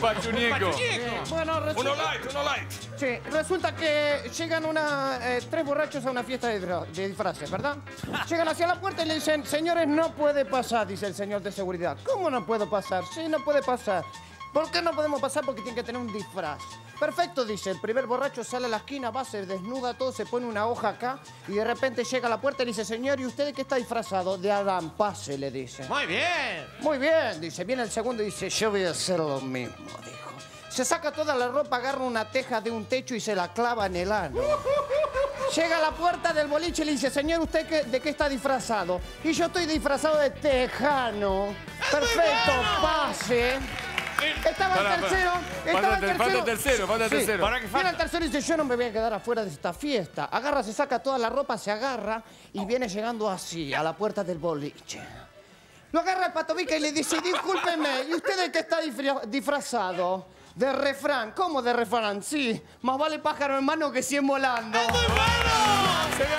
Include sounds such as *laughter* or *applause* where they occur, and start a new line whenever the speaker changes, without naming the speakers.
pachuñeco.
Bueno,
Uno
resulta,
light, uno light.
sí, resulta que llegan una, eh, tres borrachos a una fiesta de, dra- de disfraces, ¿verdad? *laughs* Llegan hacia la puerta y le dicen, señores, no puede pasar, dice el señor de seguridad. ¿Cómo no puedo pasar? Sí, no puede pasar. ¿Por qué no podemos pasar? Porque tiene que tener un disfraz. Perfecto, dice. El primer borracho sale a la esquina, va, se desnuda todo, se pone una hoja acá y de repente llega a la puerta y dice, señor, ¿y usted de qué está disfrazado? De Adán, pase, le dice.
Muy bien.
Muy bien, dice. Viene el segundo y dice, yo voy a hacer lo mismo, dijo. Se saca toda la ropa, agarra una teja de un techo y se la clava en el ano. *laughs* Llega a la puerta del boliche y le dice, señor, ¿usted qué- de qué está disfrazado? Y yo estoy disfrazado de tejano. Perfecto, pase. Estaba
Pará,
el tercero.
Falta
Estaba
el ter- falta el tercero, falta el
Sí.
tercero.
Para que
Viene
falta.
el tercero y dice, yo no me voy a quedar afuera de esta fiesta. Agarra, se saca toda la ropa, se agarra y viene llegando así, a la puerta del boliche. Lo agarra el patobica y le dice, discúlpeme, ¿y usted de qué está disfra- disfrazado? De refrán. ¿Cómo de refrán? Sí, más vale pájaro en mano que cien volando.
Se gana-